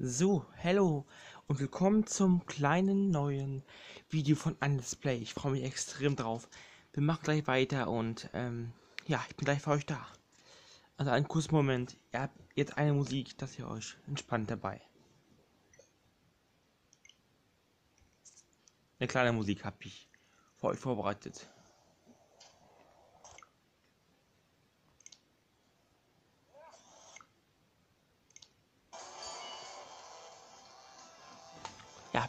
So, hello und willkommen zum kleinen neuen Video von Let's Play. Ich freue mich extrem drauf. Wir machen gleich weiter und ähm, ja, ich bin gleich für euch da. Also einen kurzen Moment. Ihr habt jetzt eine Musik, dass ihr euch entspannt dabei. Eine kleine Musik habe ich für euch vorbereitet.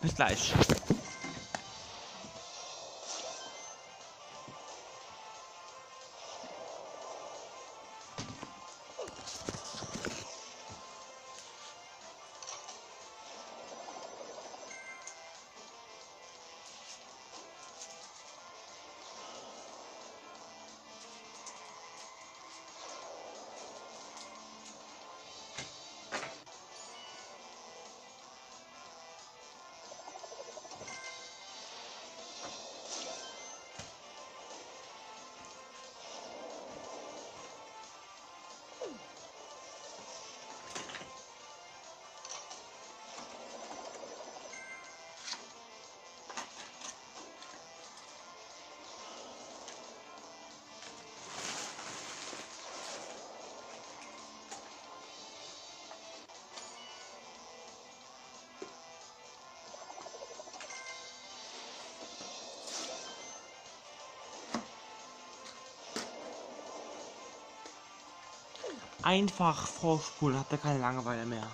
Bis gleich. Einfach vorspulen, habt ihr keine Langeweile mehr.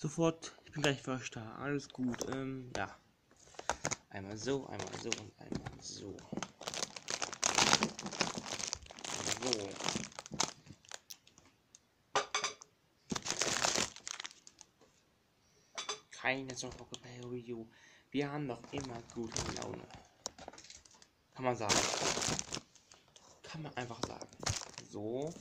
Sofort, ich bin gleich für euch da. Alles gut. Ähm, ja. Einmal so, einmal so und einmal so. So. Keine Sorge bei Review. Wir haben noch immer gute Laune. Kann man sagen. Kann man einfach sagen. So.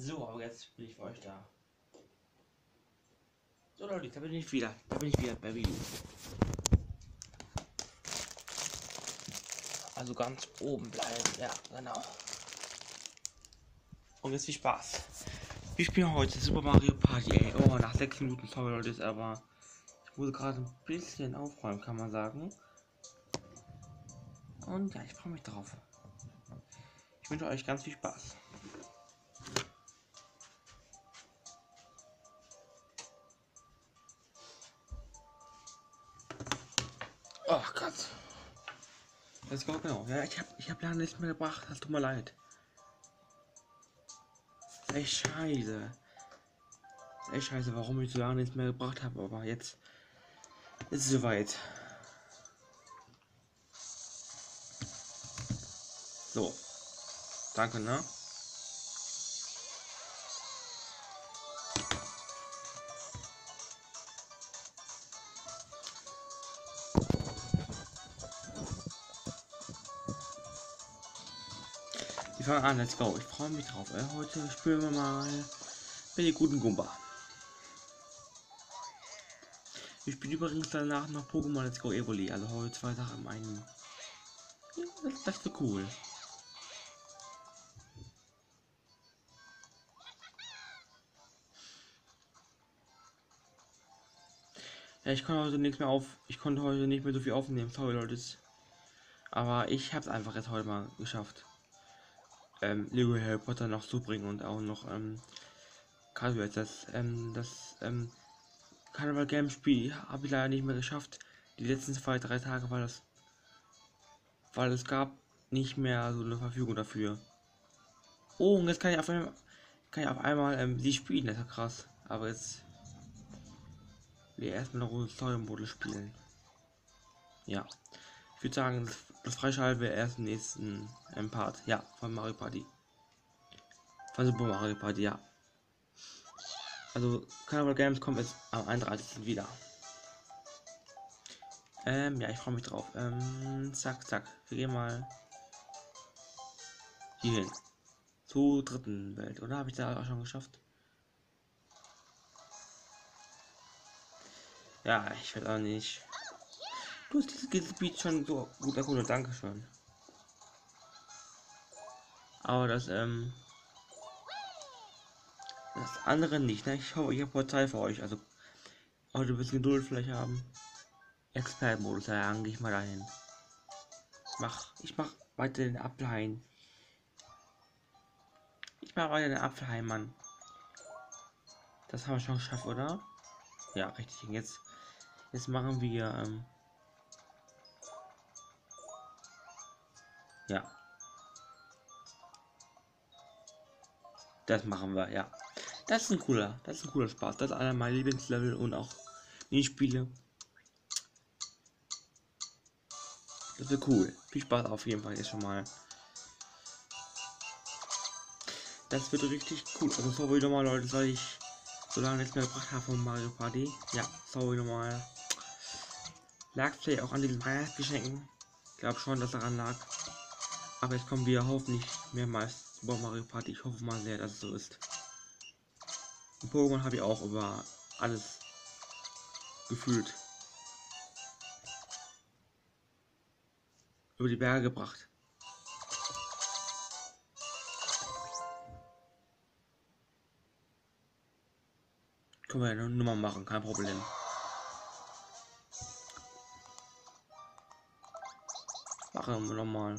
So, aber jetzt bin ich für euch da. So Leute, da bin ich wieder. Da bin ich wieder bei Wii Also ganz oben bleiben. Ja, genau. Und jetzt viel Spaß. Wir spielen heute Super Mario Party, ey. Oh, nach 6 Minuten, sorry Leute, aber ich wurde gerade ein bisschen aufräumen, kann man sagen. Und ja, ich freue mich drauf. Ich wünsche euch ganz viel Spaß. Let's go, genau. Ja, ich habe ich hab lange nichts mehr gebracht. Das tut mir leid. Echt scheiße. Echt scheiße, warum ich so lange nichts mehr gebracht habe. Aber jetzt ist es soweit. So. Danke, ne? Fangen an, let's go. Ich freue mich drauf. Äh, heute spielen wir mal mit den guten Gumba. Ich spiele übrigens danach noch Pokémon Let's Go Evoli. Also heute zwei Sachen im. Ja, das, das ist cool. Ja, ich konnte heute nichts mehr auf. Ich konnte heute nicht mehr so viel aufnehmen. Sorry, Leute. Aber ich habe es einfach jetzt heute mal geschafft. Ähm, Lego Harry Potter noch zu bringen und auch noch, ähm, Casual jetzt das, ähm, das, ähm, Carnival Game Spiel habe ich leider nicht mehr geschafft. Die letzten zwei, drei Tage war das, weil es gab nicht mehr so eine Verfügung dafür. Oh, und jetzt kann ich auf einmal, kann ich auf einmal, ähm, sie spielen, das ist ja krass. Aber jetzt wir erstmal eine Runde Story Model spielen. Ja. Ich würde sagen, das, Freischalten wäre erst im nächsten ähm, Part. Ja, von Mario Party. Von Super Mario Party, ja. Also, Carnival Games kommt jetzt am 31. wieder. Ähm, ja, ich freue mich drauf. Ähm, zack, zack. Wir gehen mal hier hin. Zur dritten Welt, oder? Habe ich da auch schon geschafft? Ja, ich weiß auch nicht. Du hast dieses Gebiet schon so gut erkundet, danke schön. Aber das, ähm. Das andere nicht, ne? Ich hoffe, ich habe Portal für euch. Also, heute ein bisschen Geduld vielleicht haben. Expert-Modus, ja, gehe ich mal dahin. Ich mach, ich mach weiter den Apfelhain. Ich mach weiter den Apfelhain, Mann. Das haben wir schon geschafft, oder? Ja, richtig. Jetzt Jetzt machen wir, ähm, ja. Das machen wir, ja. Das ist ein cooler, das ist ein cooler Spaß. Das ist einer meiner Lieblingslevel und auch Minispiele. Das wird cool. Viel Spaß auf jeden Fall jetzt schon mal. Das wird richtig cool. Also sorry nochmal Leute, soll ich so lange nichts mehr gebracht habe von Mario Party. Ja, sorry nochmal lag vielleicht auch an diesen Weihnachtsgeschenken. Ich glaube schon, dass daran lag. Aber jetzt kommen wir hoffentlich mehrmals über Mario Party. Ich hoffe mal sehr, dass es so ist. Und Pokémon habe ich auch über alles gefühlt. Über die Berge gebracht. Können wir eine Nummer machen, kein Problem. Machen wir nochmal.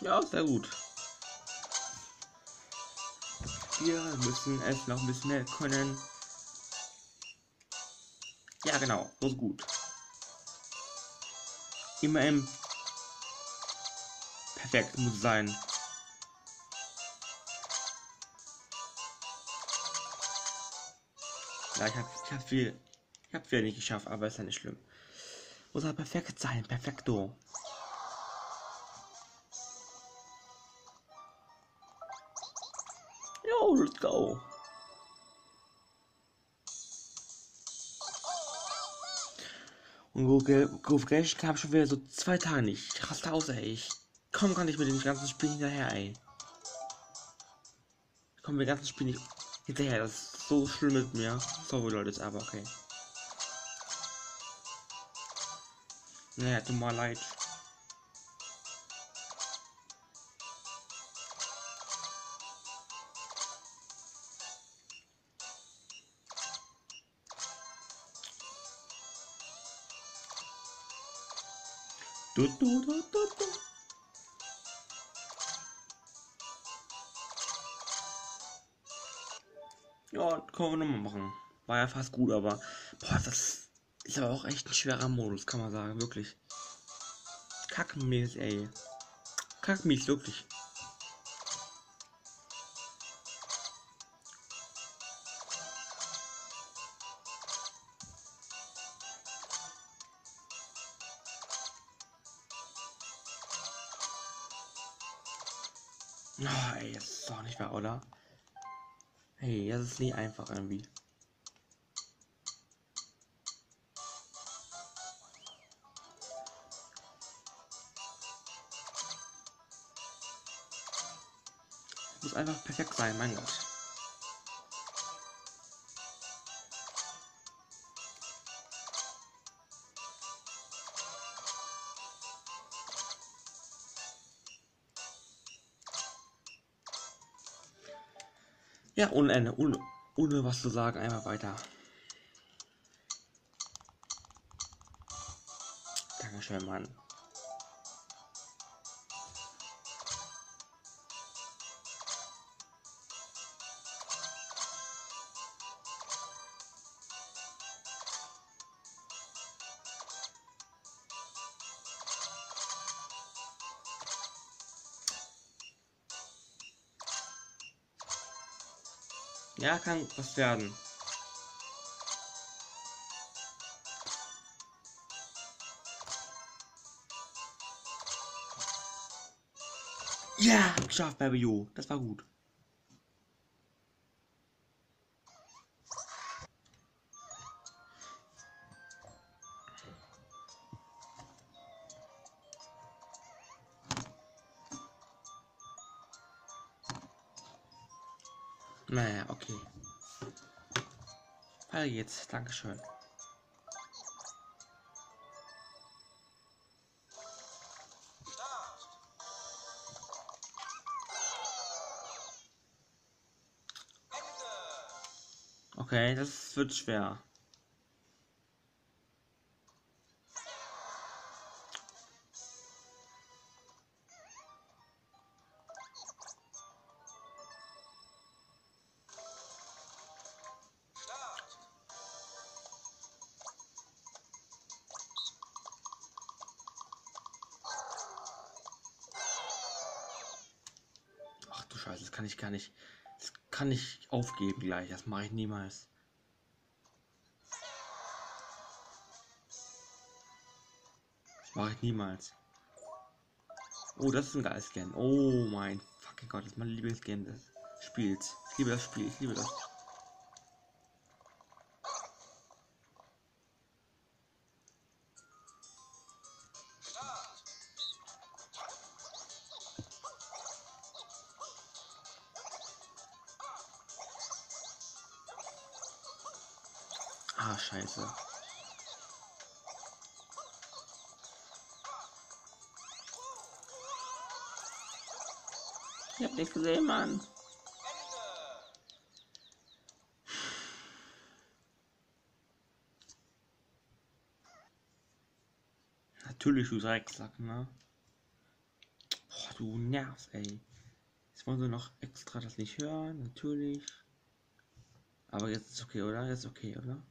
Ja, sehr gut. Wir müssen es noch ein bisschen mehr können. Ja, genau. So ist gut. Immer im perfekt muss sein. Ja, ich habe ich hab viel Ich hab's wieder nicht geschafft, aber ist ja nicht schlimm. Muss er perfekt sein, perfekto. Und Refresh kam schon wieder so zwei Tage nicht. Ich raste aus, ey. Ich komm gar nicht mit dem ganzen Spiel hinterher, ey. Ich komme mit dem ganzen Spiel nicht hinterher. Das ist so schlimm mit mir. Sorry, Leute, aber okay. Naja, tut mir leid. Du, du, du. Ja, können wir nochmal machen. War ja fast gut, aber boah, das ist aber auch echt ein schwerer Modus, kann man sagen, wirklich. Kackmies, ey. Kackmies, wirklich. Ey, das ist doch nicht wahr, oder? Hey, das ist nie einfach irgendwie. Muss einfach perfekt sein, mein Gott. Ja, ohne ohne, ohne was zu sagen, einmal weiter. Dankeschön, Mann. Ja, kann was werden. Ja, geschafft, Baby Jo. Das war gut. Naja, okay. Weiter geht's. Dankeschön. Okay, das wird schwer. Aufgeben gleich. Das mache ich niemals. Das mache ich niemals. Oh, das ist ein geiles Scan. Oh mein fucking Gott, das ist mein Lieblingsgame des Spiels. Ich liebe das Spiel, ich liebe das. Mann. Natürlich, du Drecksack, ne? Boah, du nervst, ey. Jetzt wollen sie noch extra das nicht hören, natürlich. Aber jetzt ist okay, oder? Jetzt ist okay, oder?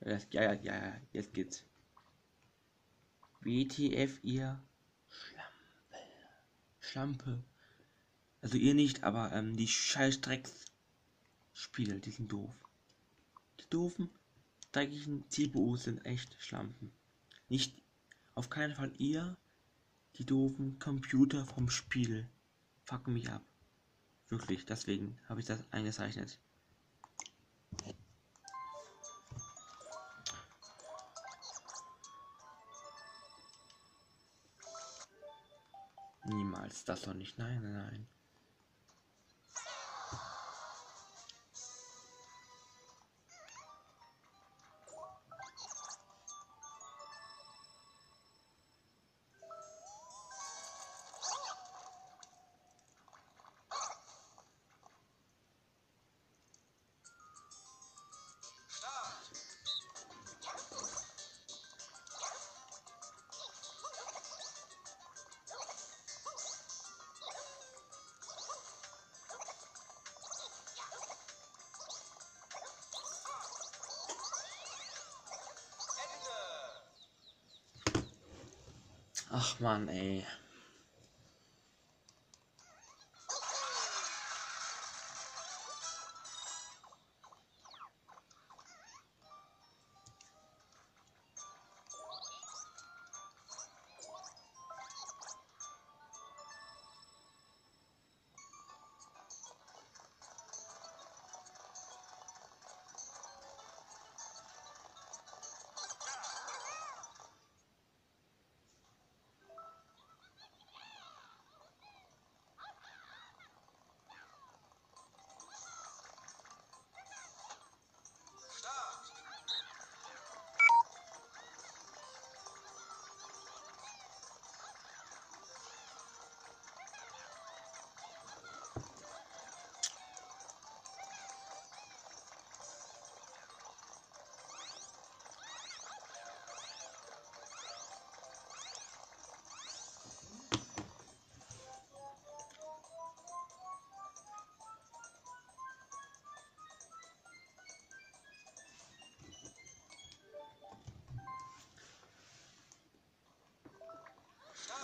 Ja, ja, ja, ja, jetzt geht's. WTF, ihr Schlampe. Schlampe. Also ihr nicht, aber ähm, die scheiß Drecks Spiele, die sind doof. Die doofen dreckigen CPUs sind echt Schlampen. Nicht auf keinen Fall ihr, die doofen Computer vom Spiel. Fucken mich ab. Wirklich, deswegen habe ich das eingezeichnet. Niemals, das doch nicht. Nein, nein, nein.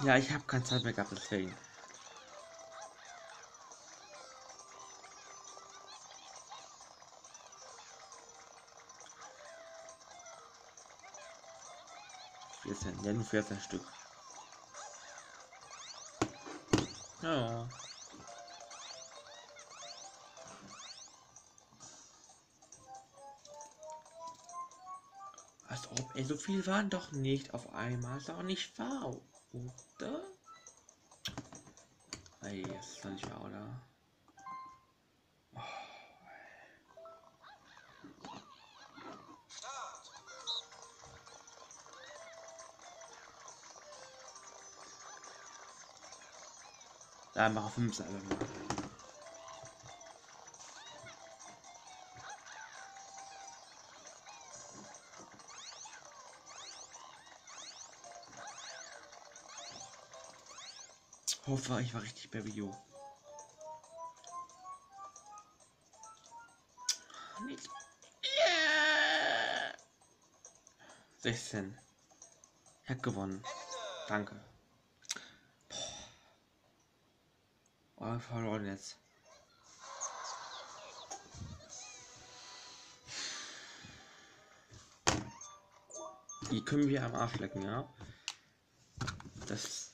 Ja, ich habe kein Zeit mehr gehabt, deswegen. Vierzehn, ja nur 14 Stück. Ja. Als ob, ey, so viel waren doch nicht auf einmal, ist auch nicht wahr. Oder? Ey, das ist doch nicht wahr, oder? Oh, Da mach 5 selber mal. Hoffe, ich war richtig bei Video. Yeah! 16. Ich hab gewonnen. Danke. Boah, oh, verloren jetzt. Die können wir am Arsch lecken, ja? Das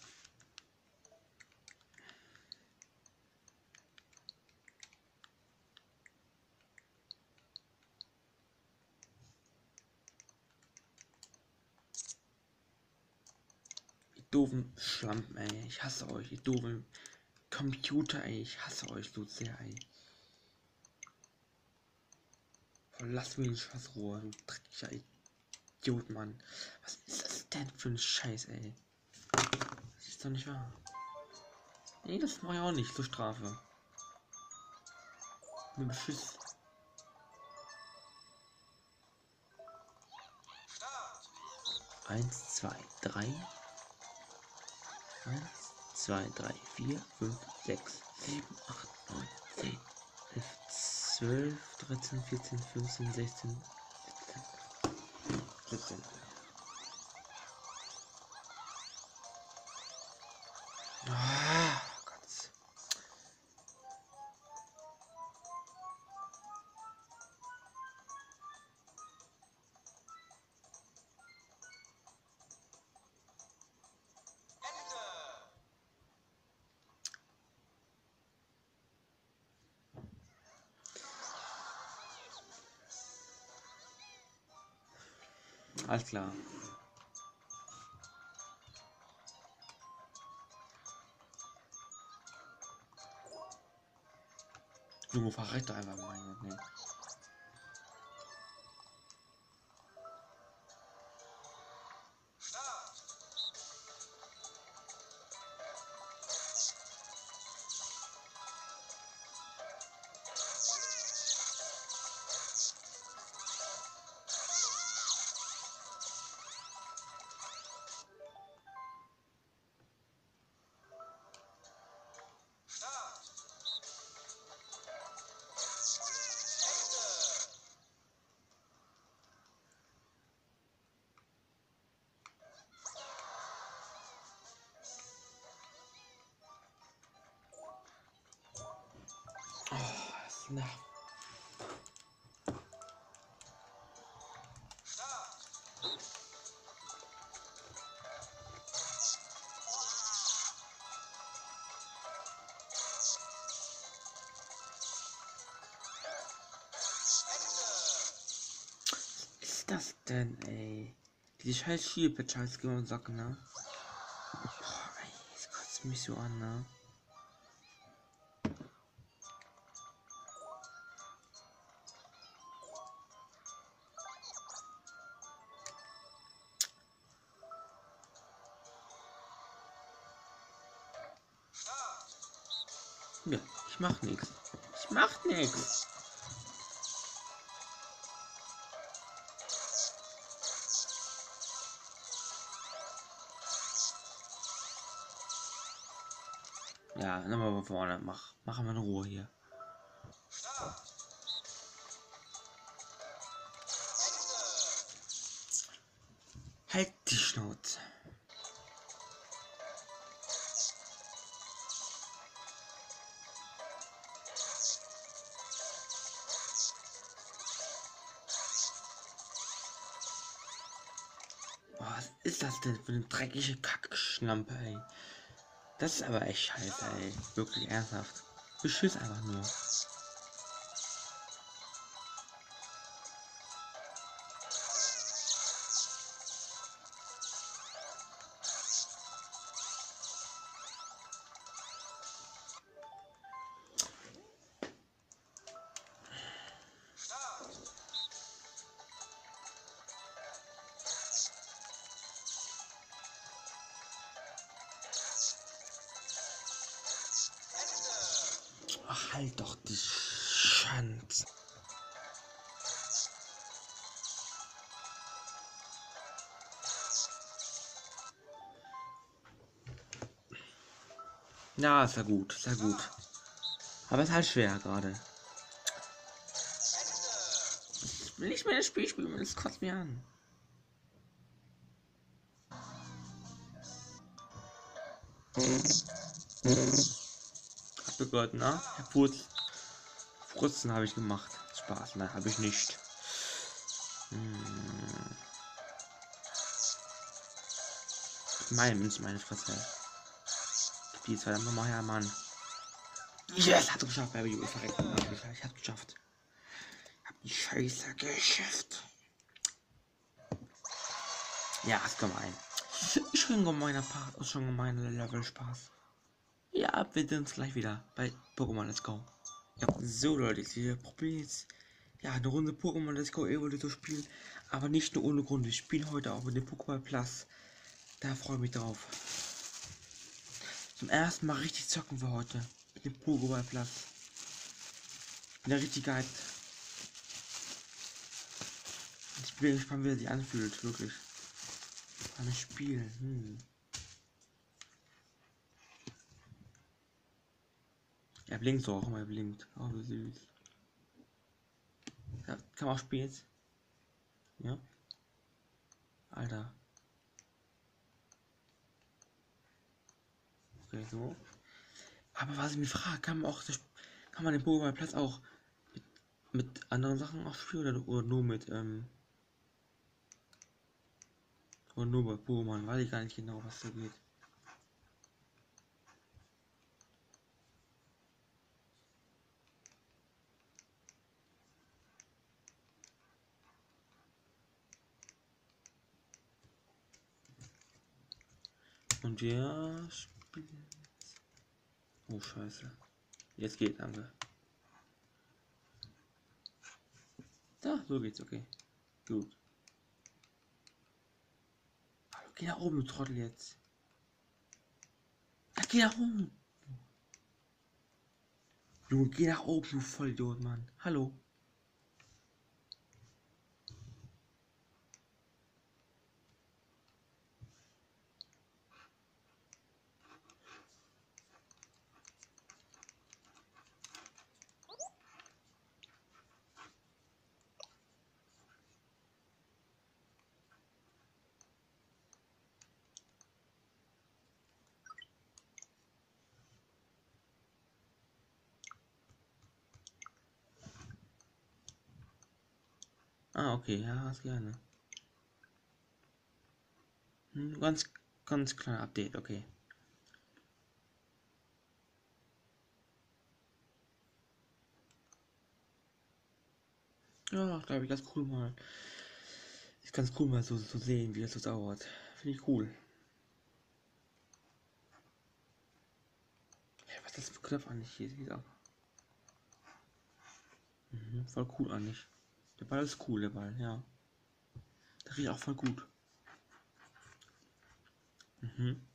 doofen Schlampen, ey. Ich hasse euch, ihr doofen Computer, ey. Ich hasse euch so sehr, ey. Verlass mich in Scheißruhe, du dreckiger Idiot, Mann. Was ist das denn für ein Scheiß, ey? Das ist doch nicht wahr. Nee, das mache ich auch nicht zur Strafe. Mit Beschiss. Eins, zwei, drei. 1, 2, 3, 4, 5, 6, 7, 8, 9, 10, 11, 12, 13, 14, 15, 16, 17, 17. Alles klar. Junge, verreckt einfach mal. Nee. Ist das denn, ey? Diese scheiß als und Sack, ne? Boah, ey, das kotzt mich so an, ne? Ja, ich mach nichts. Ich mach nichts. Mach, machen wir eine Ruhe hier. Halt die Schnauze. Was ist das denn für eine dreckige Kackschlampe, ey? Das ist aber echt scheiße, ey. Wirklich ernsthaft. Beschiss einfach nur. Halt doch die Schanz. Ja, ist gut, ja gut. Aber es ist halt schwer gerade. Ich will nicht mehr das Spiel spielen, das kotzt mir an. Gott, na? Putz. Frutzen habe ich gemacht. Spaß, nein, habe ich nicht. Hm. Meine meine Fresse. Die ist verdammt nochmal her, Mann. Yes, hat geschafft, Baby. Ich. Ich hab's geschafft. Ich hab die Scheiße geschafft. Ja, ist gemein. Schon gemeiner Part, schon gemeiner Level Spaß. Ja, wir sehen uns gleich wieder bei Pokémon Let's Go. Ja, so Leute, ich probiere jetzt ja, eine Runde Pokémon Let's Go Evolution spielen, aber nicht nur ohne Grund. Wir spielen heute auch mit dem Pokémon Plus. Da freue ich mich drauf. Zum ersten Mal richtig zocken wir heute mit dem Pokémon Plus. Ich bin ja richtig. Ich bin gespannt, wie er sich anfühlt, wirklich. Ein Spiel. Hm. Er blinkt so auch immer, er blinkt. Oh, wie süß. Ja, kann man auch spielen jetzt. Ja. Alter. Okay, so. Aber was ich mich frage, kann man auch kann man den Pokémon-Platz auch mit, mit, anderen Sachen auch spielen oder, oder nur mit ähm oder nur bei Pokémon, weiß ich gar nicht genau, was da geht. Und wir spielen. Oh, scheiße. Jetzt geht, danke. Da, so geht's, okay. Gut. Geh nach oben, du Trottel jetzt. Ja, geh nach oben. Junge, geh nach oben, du Vollidiot, Mann. Hallo. Okay, ja, gerne. Hm, ganz, ganz kleiner Update, okay. Ja, glaube ich, ganz cool mal. Ist ganz cool mal so zu so sehen, wie das so dauert. Finde ich cool. Hey, was ist das für Knopf eigentlich hier? Mhm, voll cool eigentlich. Der Ball ist cool, der Ball, ja. Der riecht auch voll gut. Mhm.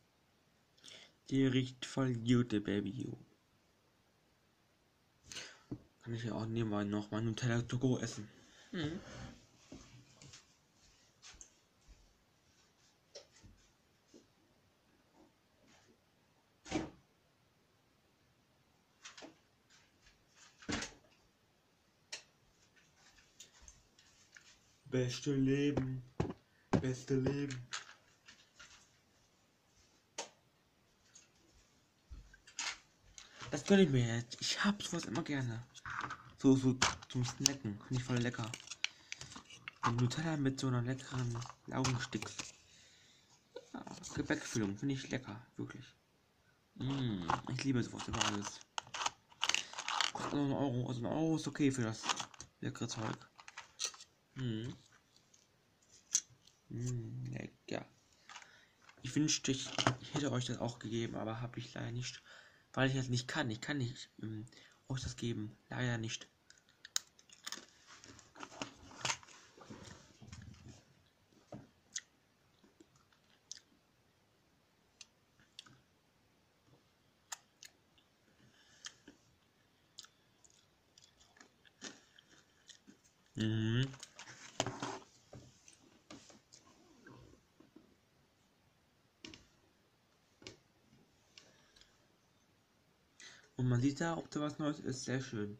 Der riecht voll gut, der Baby. Kann ich ja auch nebenbei noch mal Nutella to go essen. Mhm. Beste Leben. Beste Leben. Das gönne ich mir jetzt. Ich hab sowas immer gerne. So, so zum Snacken. Finde ich voll lecker. Und Nutella mit so einer leckeren Laugensticks. Ja, Gebäckfüllung. Finde ich lecker. Wirklich. Mmh, ich liebe sowas über alles. Kostet nur einen Euro. Also ein Euro ist okay für das leckere Zeug. Hm. Hm, lecker. Ich wünschte, ich, ich, hätte euch das auch gegeben, aber habe ich leider nicht, weil ich das nicht kann. Ich kann nicht ähm, euch das geben. Leider nicht. Mhm. Man sieht da, ob da was Neues ist. Sehr schön.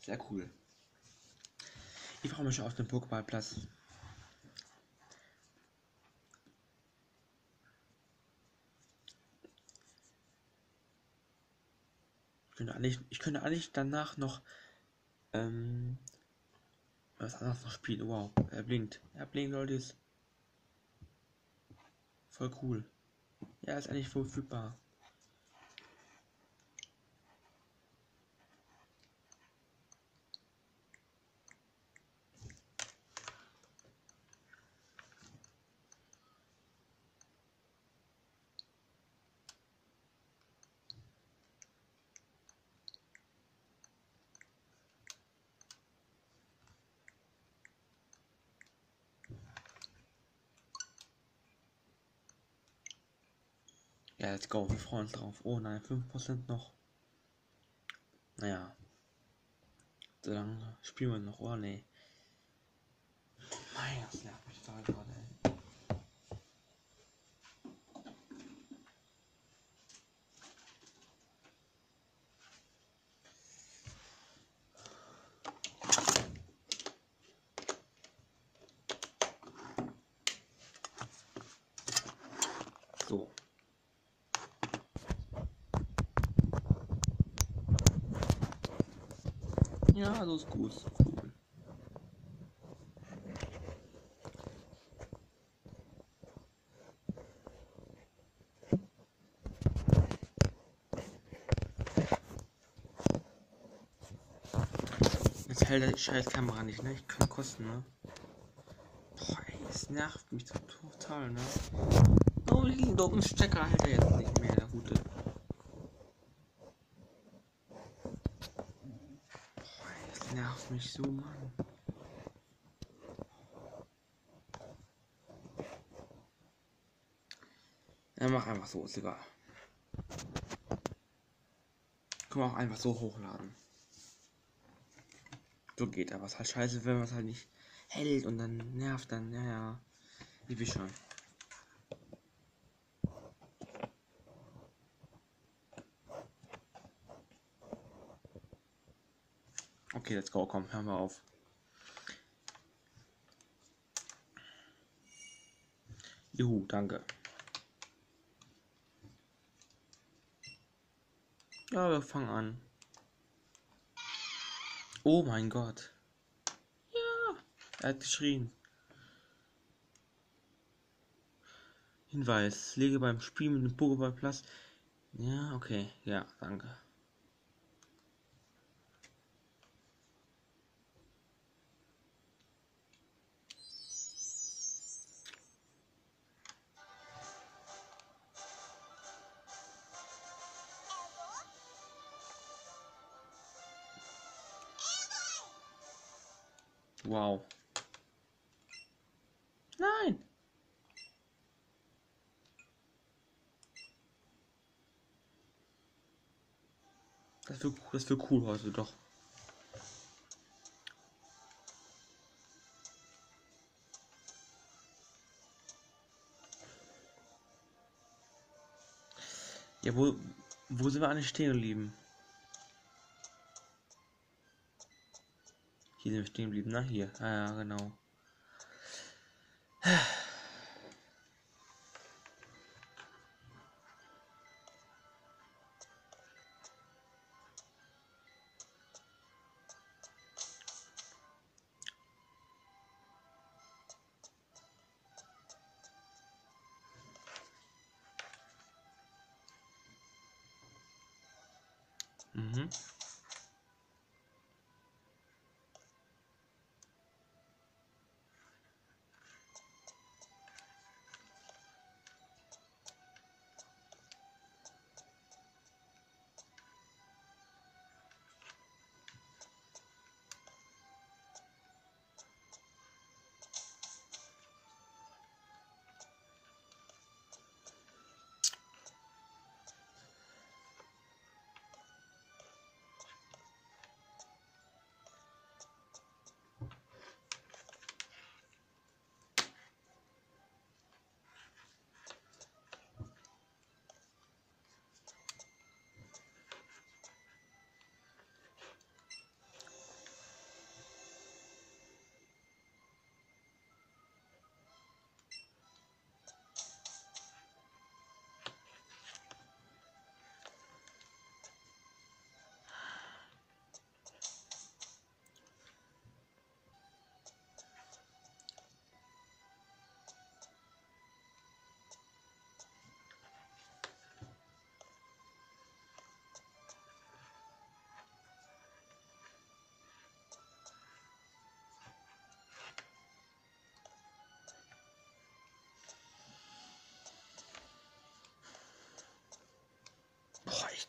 Sehr cool. Ich freue mich schon auf den Pokéballplatz. Ich könnte eigentlich, ich könnte eigentlich danach noch ähm, was anderes noch spielen. Wow, er blinkt. Er blinkt, Leute. Voll cool. Ja, ist eigentlich verfügbar. Ja, let's go. Wir freuen uns drauf. Oh nein, 5% noch. Naja. So lange spielen wir noch. Oh nee. Mein Gott, nervt mich total gerade, ey. So. Ja, also ist gut. Cool. Jetzt hält die scheiß Kamera nicht, ne? Ich kann kosten, ne? das nervt mich total, ne? Oh, den dummen Stecker hält er jetzt nicht mehr, der gute. Boah, das nervt mich so, Mann. Ja, mach einfach so, ist egal. Können wir auch einfach so hochladen. So geht aber. Was halt scheiße, wenn man es halt nicht hält und dann nervt dann, ja, ja. Wie wir schon. Okay, let's go, komm, hören wir auf. Juhu, danke. Ja, wir fangen an. Oh mein Gott. Ja, er hat geschrien. Hinweis, lege beim Spiel mit dem Pokéball Plus. Ja, okay, ja, danke. Wow. Nein. Das wird, das wird cool heute doch. Ja, wo, wo sind wir eigentlich stehen geblieben? Sind wir stehen geblieben, na hier. Ah, ja, genau.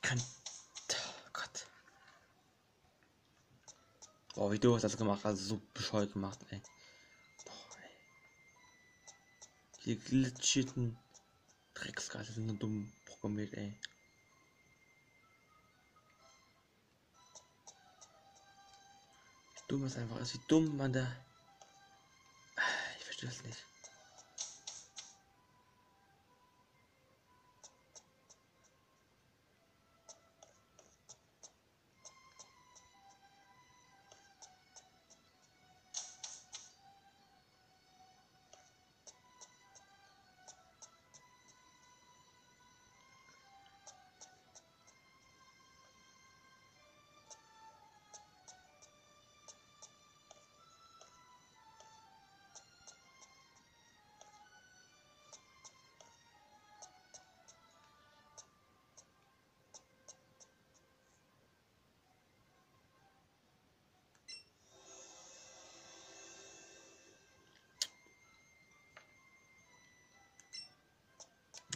Ich kann. Oh Gott. Boah, wie du hast das gemacht, also so bescheuert gemacht, ey. Boah, ey. Die glitschierten Drecksgeiste sind so dumm programmiert, ey. Wie dumm es einfach ist, wie dumm man da. Ich verstehe das nicht.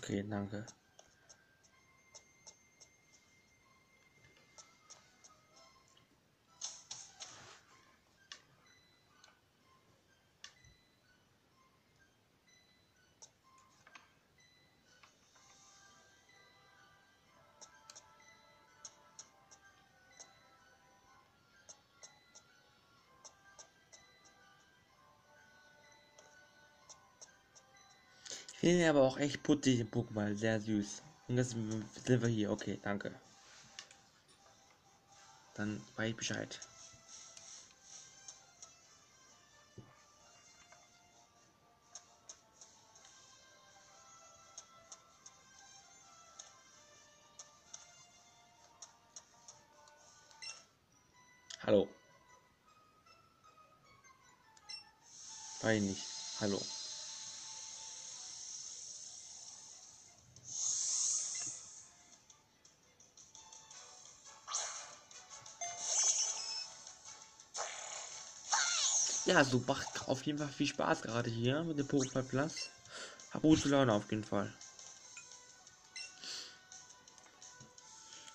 可以那个 finde aber auch echt putzig, den Pokémon. Sehr süß. Und jetzt sind wir hier. Okay, danke. Dann weiß ich Bescheid. Hallo. Weiß nicht. Hallo. Ja, so macht auf jeden Fall viel Spaß gerade hier mit dem Pokéball Plus. Hab gute Laune auf jeden Fall.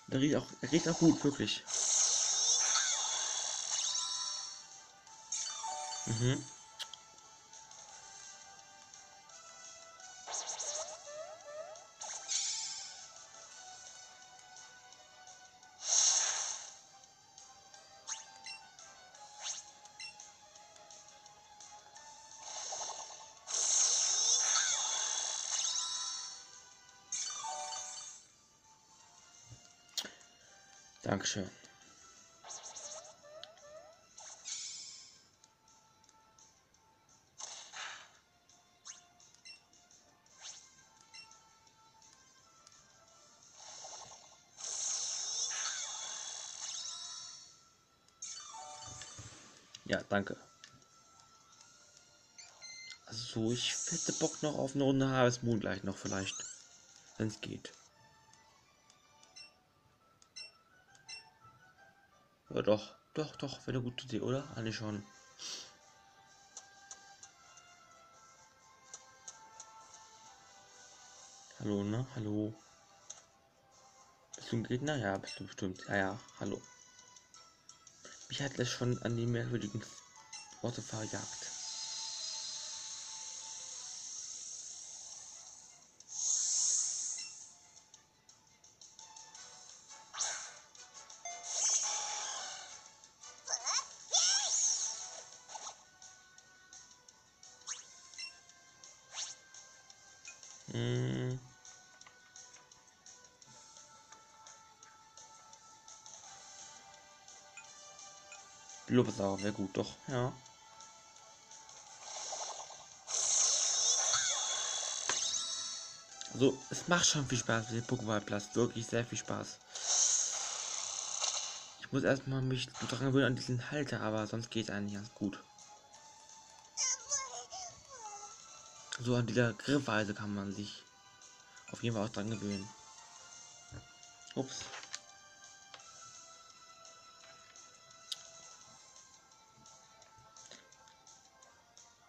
Der riecht auch, er riecht auch gut, wirklich. Mhm. Danke. Also, ich hätte Bock noch auf eine Runde Harvest Moon gleich noch vielleicht. Wenn es geht. Ja, doch. Doch, doch. Wäre eine gute Idee, oder? Eigentlich schon. Hallo, ne? Hallo. Bist du ein Gegner? Ja, bist du bestimmt. Ja, ja. Hallo. Mich hat das schon an die merkwürdigen Worte verjagt. Hm. Blubbersauer wäre gut, doch, ja. Also, es macht schon viel Spaß mit dem Pokéball-Platz. Wirklich sehr viel Spaß. Ich muss erstmal mich daran gewöhnen an diesen Halter, aber sonst geht es eigentlich ganz gut. So an dieser Griffweise kann man sich auf jeden Fall auch dran gewöhnen. Ups.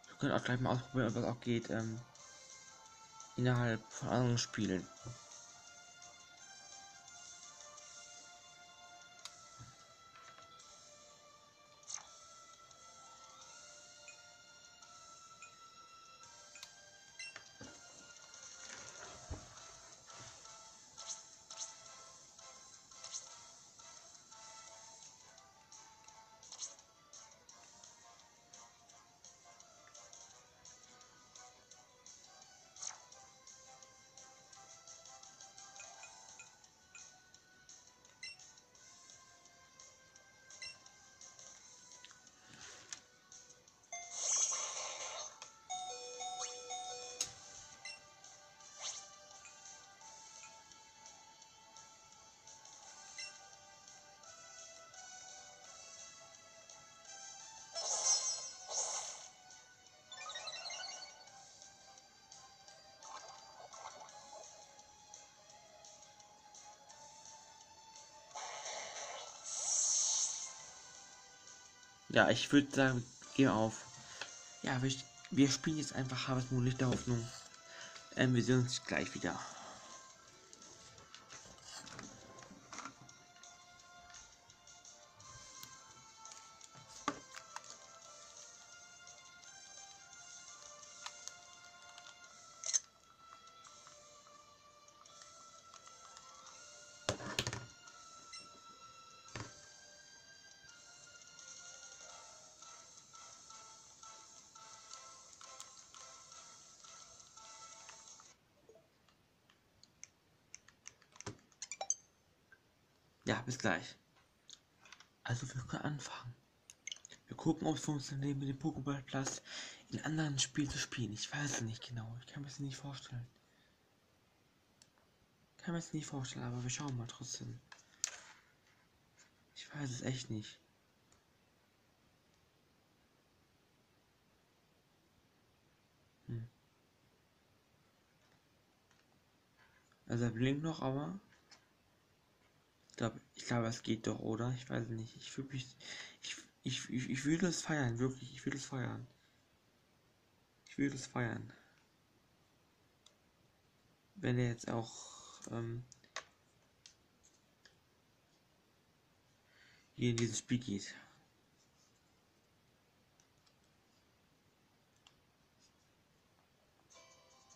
Wir können auch gleich mal ausprobieren, ob das auch geht ähm, innerhalb von Ja, ich würde sagen, geh auf. Ja, wir, wir spielen jetzt einfach Harvest Moon Licht der Hoffnung. Ähm, wir sehen uns gleich wieder. Funktioniert mit dem Pokéball Plus in anderen Spielen zu spielen. Ich weiß es nicht genau. Ich kann mir das nicht vorstellen. Kann mir das nicht vorstellen, aber wir schauen mal trotzdem. Ich weiß es echt nicht. Hm. Also er blinkt noch, aber ich glaube, ich glaube, es geht doch, oder? Ich weiß nicht. Ich fühle mich, ich, ich, ich, ich würde es feiern, wirklich. Ich würde es feiern. Ich würde es feiern. Wenn er jetzt auch ähm, hier in dieses Spiel geht.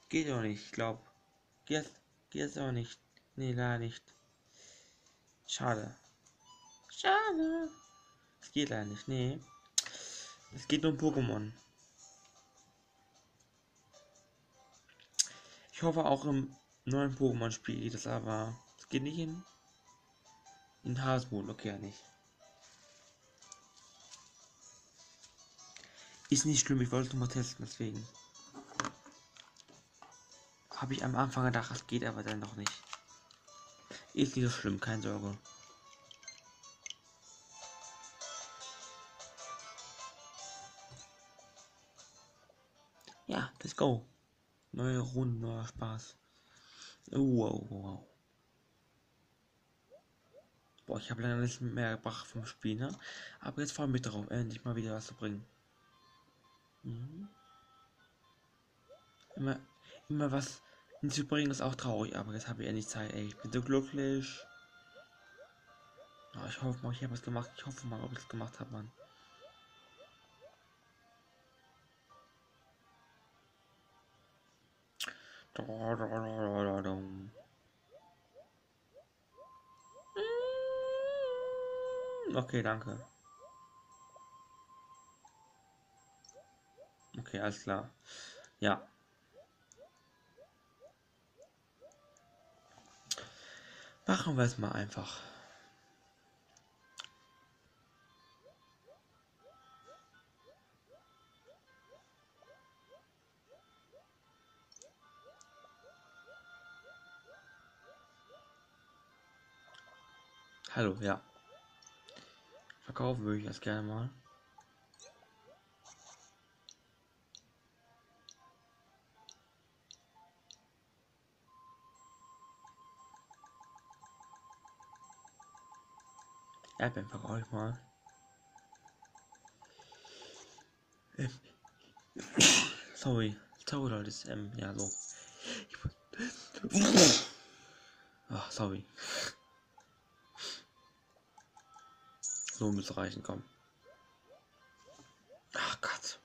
Geht auch nicht, ich glaube. Geht, geht auch nicht. Nee, leider nicht. Schade. Schade. Es geht leider nicht, nee. Es geht um Pokémon. Ich hoffe auch im neuen Pokémon-Spiel geht es aber. Es geht nicht in. In Hasmut, okay, ja nicht. Ist nicht schlimm, ich wollte es nur mal testen, deswegen. Habe ich am Anfang gedacht, es geht aber dann noch nicht. Ist nicht so schlimm, keine Sorge. Let's go. Neue Runde, neuer Spaß. Wow, wow. Boah, ich habe lange nicht mehr gebracht vom Spiel, ne? Aber jetzt freue ich mich darauf, endlich mal wieder was zu bringen. Mhm. Immer, immer was hinzubringen ist auch traurig, aber jetzt habe ich endlich Zeit, ey. Ich bin so glücklich. Oh, ich hoffe mal, ich habe was gemacht. Ich hoffe mal, ob ich es gemacht habe, Mann. Okay, danke. Okay, alles klar. Ja. Machen wir es mal einfach. Hallo, ja. Verkaufen würde ich das gerne mal. Erdbeeren verkaufe ich mal. Ähm. Sorry. Sorry, Leute. Ähm, ja, so. Ach, sorry. So müsste reichen, komm. Ach Gott.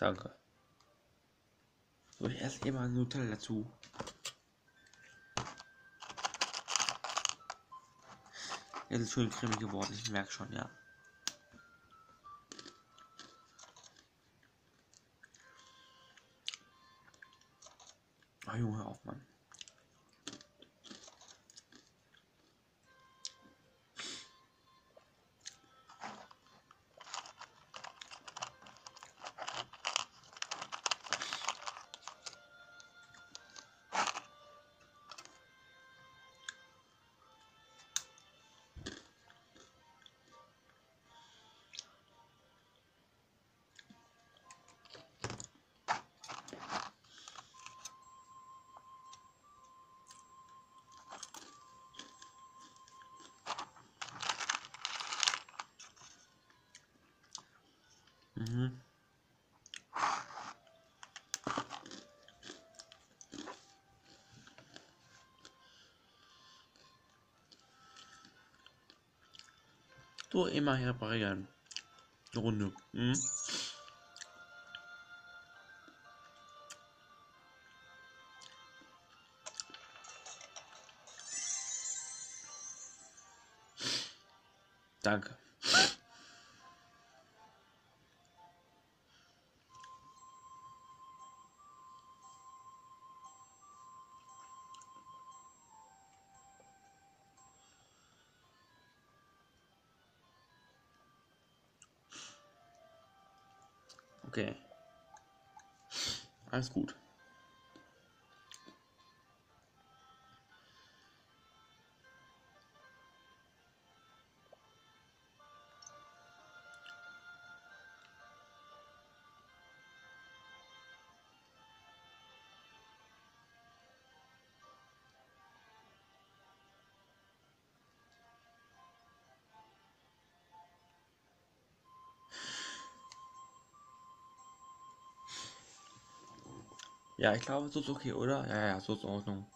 Danke. So, ich esse immer Nutella dazu. Es ist schön cremig geworden, ich merke schon, ja. Oh, Junge, auf, Mann. Du immer. Eine Runde. Hm? Ja, ich glaube, so ist okay, oder? Ja, ja, so ist in Ordnung.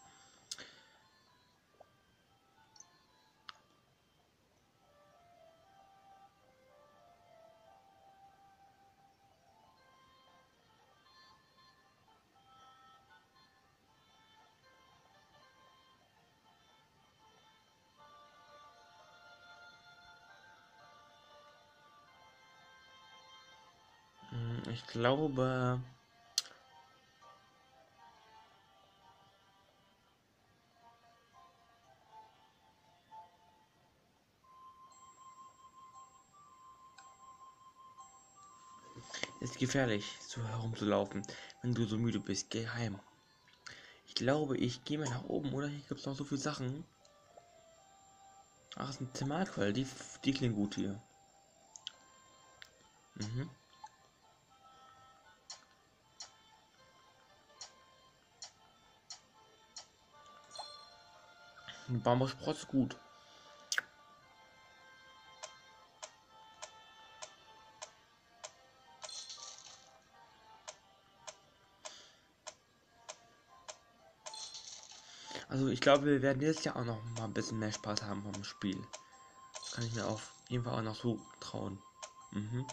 Hm, Ich glaube, gefährlich, so herumzulaufen, wenn du so müde bist. Geh heim. Ich glaube, ich gehe mal nach oben, oder? Hier gibt es noch so viele Sachen. Ach, es ist ein Thermalquell. Die, die klingt gut hier. Mhm. Ein Bambussprotz gut. Also ich glaube, wir werden jetzt ja auch noch mal ein bisschen mehr Spaß haben vom Spiel. Das kann ich mir auf jeden Fall auch noch so trauen. Mhm.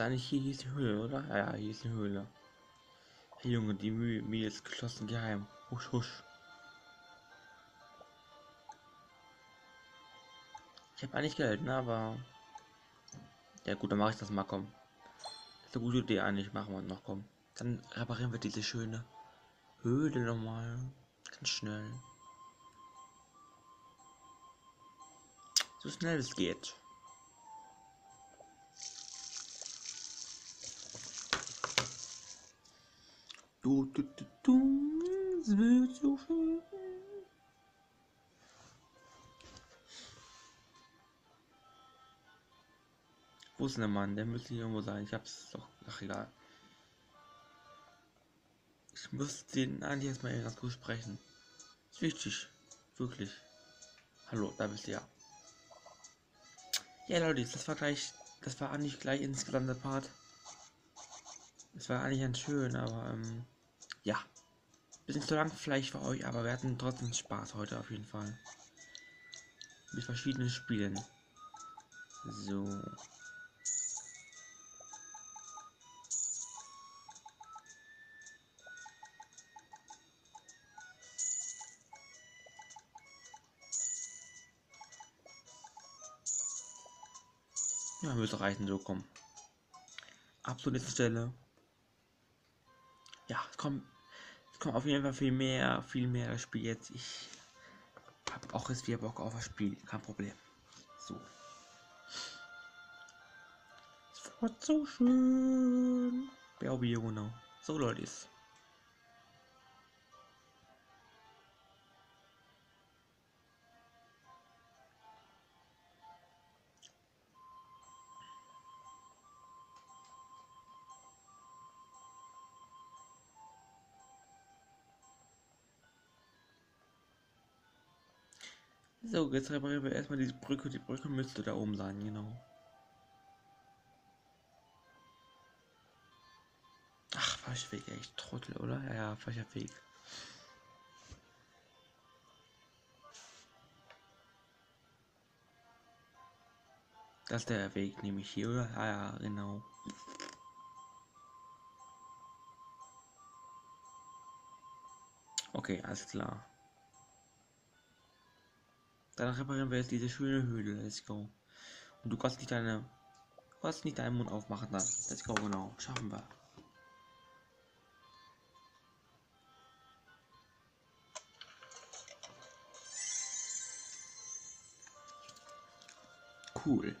Eigentlich hier? Hier ist die Höhle, oder? Ja, hier ist die Höhle. Hey Junge, die Mühe ist geschlossen geheim. Husch, husch. Ich habe eigentlich Geld, ne, aber... Ja gut, dann mache ich das mal, komm. Das ist eine gute Idee eigentlich, machen wir noch, komm. Dann reparieren wir diese schöne Höhle nochmal. Ganz schnell. So schnell es geht. Du, du, du, du, es wird so schön. Wo ist denn der Mann? Der müsste hier irgendwo sein. Ich hab's doch. Ach egal. Ich muss den eigentlich erstmal ganz kurz sprechen. Ist wichtig. Wirklich. Hallo, da bist du ja. Ja Leute, das war gleich. Das war eigentlich gleich insgesamt der Part. Es war eigentlich ganz schön, aber ähm, ja. Bisschen zu lang vielleicht für euch, aber wir hatten trotzdem Spaß heute auf jeden Fall. Mit verschiedenen Spielen. So. Ja, müsste reichen, so kommen. ab zur nächsten Stelle. Ja, es kommt, es kommt auf jeden Fall viel mehr, viel mehr das Spiel jetzt. Ich habe auch jetzt wieder Bock auf das Spiel, kein Problem. So. Es war so schön. Bio, genau. So, Leute. So, jetzt reparieren wir erstmal diese Brücke. Die Brücke müsste da oben sein, genau. Ach, falscher Weg, echt Trottel, oder? Ja, ja, falscher Weg. Das ist der Weg, nehme ich hier, oder? Ja, ja, genau. Okay, alles klar. Dann reparieren wir jetzt diese schöne Höhle. Let's go. Und du kannst nicht deine. Du kannst nicht deinen Mund aufmachen dann. Let's go, genau. Schaffen wir. Cool.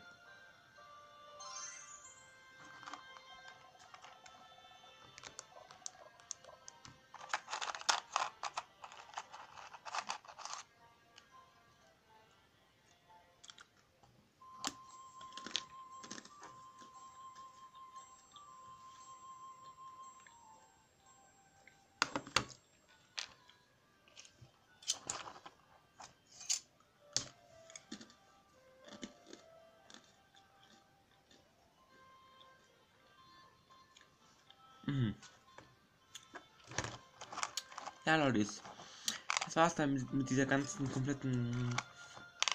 War's dann mit, dieser ganzen kompletten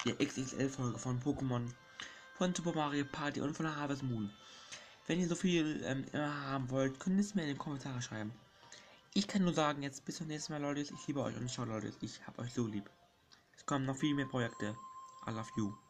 ja, XXL-Folge von Pokémon, von Super Mario Party und von Harvest Moon. Wenn ihr so viel ähm, immer haben wollt, könnt ihr es mir in den Kommentaren schreiben. Ich kann nur sagen, jetzt bis zum nächsten Mal, Leute. Ich liebe euch und ciao, Leute. Ich hab euch so lieb. Es kommen noch viel mehr Projekte. I love you.